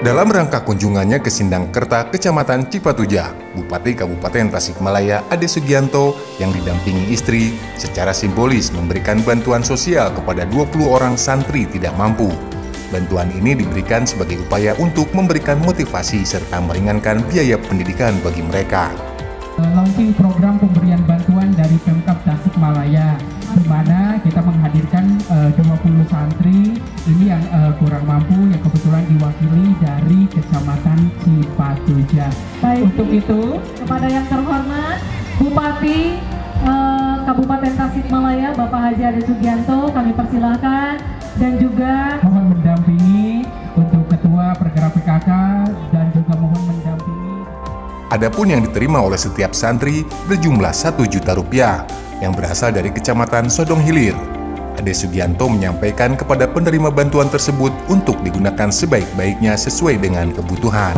Dalam rangka kunjungannya ke Sindang Kerta, Kecamatan Cipatuja, Bupati Kabupaten Tasikmalaya Ade Sugianto yang didampingi istri secara simbolis memberikan bantuan sosial kepada 20 orang santri tidak mampu. Bantuan ini diberikan sebagai upaya untuk memberikan motivasi serta meringankan biaya pendidikan bagi mereka. Launching program pemberian bantuan dari Pemkap Tasikmalaya di mana kita menghadirkan uh, 20 santri ini yang uh, kurang mampu yang kebetulan diwakili dari Kecamatan Cipatuja. Baik. Untuk itu, kepada yang terhormat Bupati uh, Kabupaten Tasikmalaya Bapak Haji Ade Sugianto kami persilahkan dan juga mohon mendampingi untuk Ketua Pergerak PKK dan juga mohon mendampingi Adapun yang diterima oleh setiap santri berjumlah 1 juta rupiah yang berasal dari Kecamatan Sodong Hilir. Ade Sugianto menyampaikan kepada penerima bantuan tersebut untuk digunakan sebaik-baiknya sesuai dengan kebutuhan.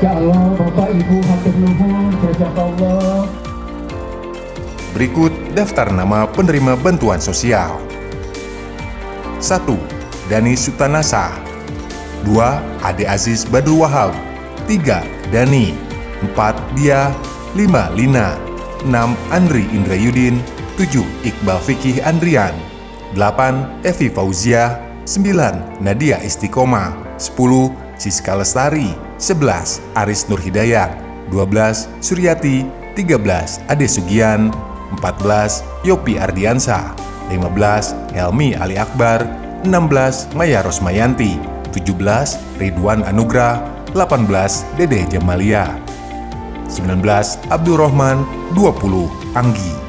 Ya Allah, Bapak Ibu hatur nuhun, jazakallah. Berikut daftar nama penerima bantuan sosial. 1. Dani Sutanasa 2. Ade Aziz Badru Wahab 3. Dani 4. Dia 5. Lina 6. Andri Indrayudin 7. Iqbal Fikih Andrian 8. Evi Fauzia 9. Nadia Istiqomah 10. Siska Lestari 11. Aris Nur Hidayat 12. Suryati 13. Ade Sugian 14. Yopi Ardiansa 15. Helmi Ali Akbar 16. Maya Rosmayanti 17. Ridwan Anugrah 18. Dedeh Jamalia 19. Abdul Rahman 20. Anggi